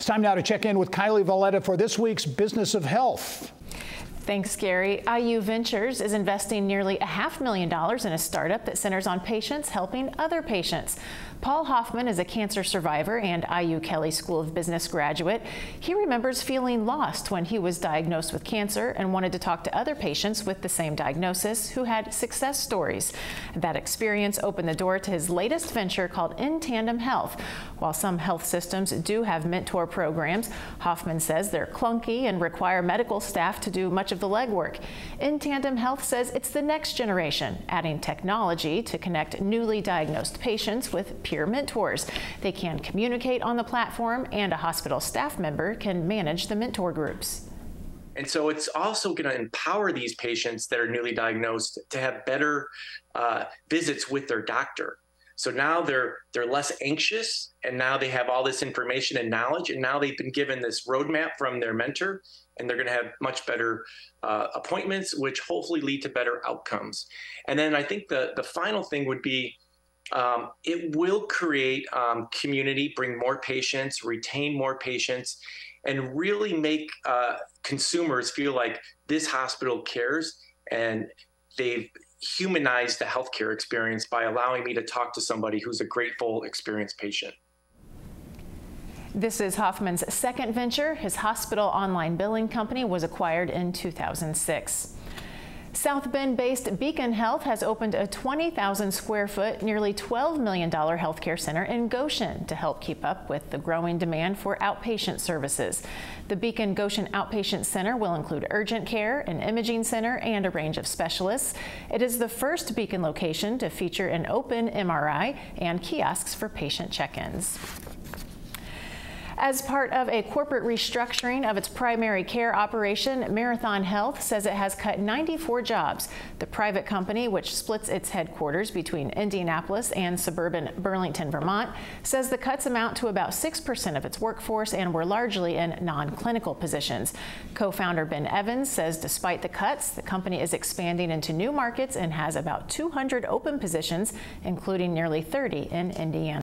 It's time now to check in with Kylie Veleta for this week's Business of Health. Thanks, Gerry. IU Ventures is investing nearly a half million dollars in a startup that centers on patients helping other patients. Paul Hoffman is a cancer survivor and IU Kelley School of Business graduate. He remembers feeling lost when he was diagnosed with cancer and wanted to talk to other patients with the same diagnosis who had success stories. That experience opened the door to his latest venture called inTandem Health. While some health systems do have mentor programs, Hoffman says they're clunky and require medical staff to do much of the legwork. inTandem Health says it's the next generation, adding technology to connect newly diagnosed patients with peer mentors. They can communicate on the platform and a hospital staff member can manage the mentor groups. And so it's also going to empower these patients that are newly diagnosed to have better uh, visits with their doctor. So now they're they're less anxious, and now they have all this information and knowledge, and now they've been given this roadmap from their mentor, and they're going to have much better uh, appointments, which hopefully lead to better outcomes. And then I think the the final thing would be um, it will create um, community, bring more patients, retain more patients, and really make uh, consumers feel like this hospital cares and they've humanized the healthcare experience by allowing me to talk to somebody who's a grateful, experienced patient. This is Hoffman's second venture. His hospital online billing company was acquired in 2006. South Bend based Beacon Health has opened a 20,000 square foot, nearly $12 million healthcare center in Goshen to help keep up with the growing demand for outpatient services. The Beacon Goshen Outpatient Center will include urgent care, an imaging center, and a range of specialists. It is the first Beacon location to feature an open MRI and kiosks for patient check ins. As part of a corporate restructuring of its primary care operation, Marathon Health says it has cut 94 jobs. The private company, which splits its headquarters between Indianapolis and suburban Burlington, Vermont, says the cuts amount to about 6% of its workforce and were largely in non-clinical positions. Co-founder Ben Evans says despite the cuts, the company is expanding into new markets and has about 200 open positions, including nearly 30 in Indiana.